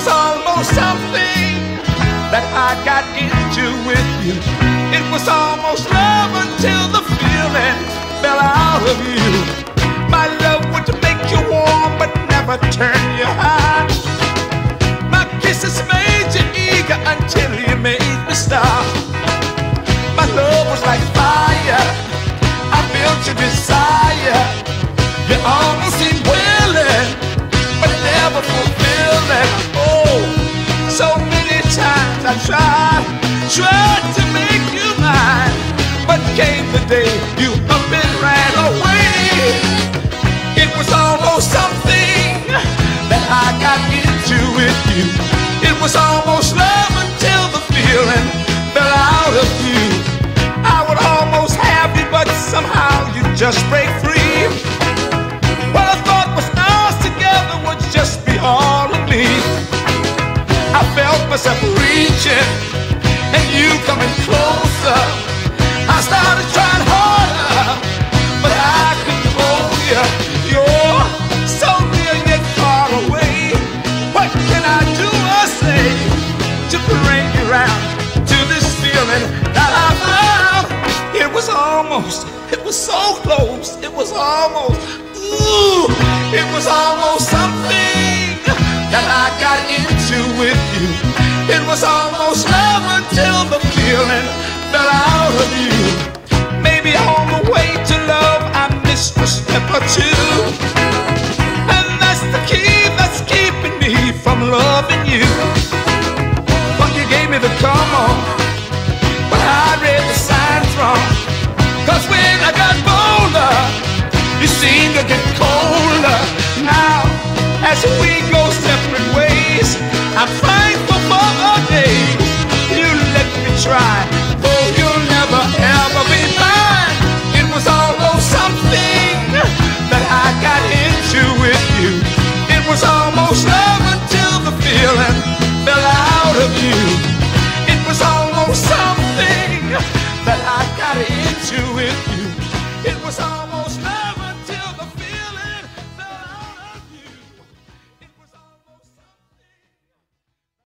was almost something that I got into with you. It was almost love until the feeling fell out of you. My love would make you warm but never turn you hot. My kisses made you eager until you made me stop. My love was like fire. I built your desire. You almost tried, to make you mine, but came the day you up and ran away. It was almost something that I got into with you. It was almost love until the feeling fell out of you. I would almost have you, but somehow you just break free. Bring you round to this feeling that I found? It was almost, it was so close, it was almost, ooh, it was almost something that I got into with you. It was almost You seem to get colder now as we go separate ways. I'm find for more days. You let me try, though you'll never ever be mine. It was almost something that I got into with you. It was almost love until the feeling fell out of you. It was almost something that I got into.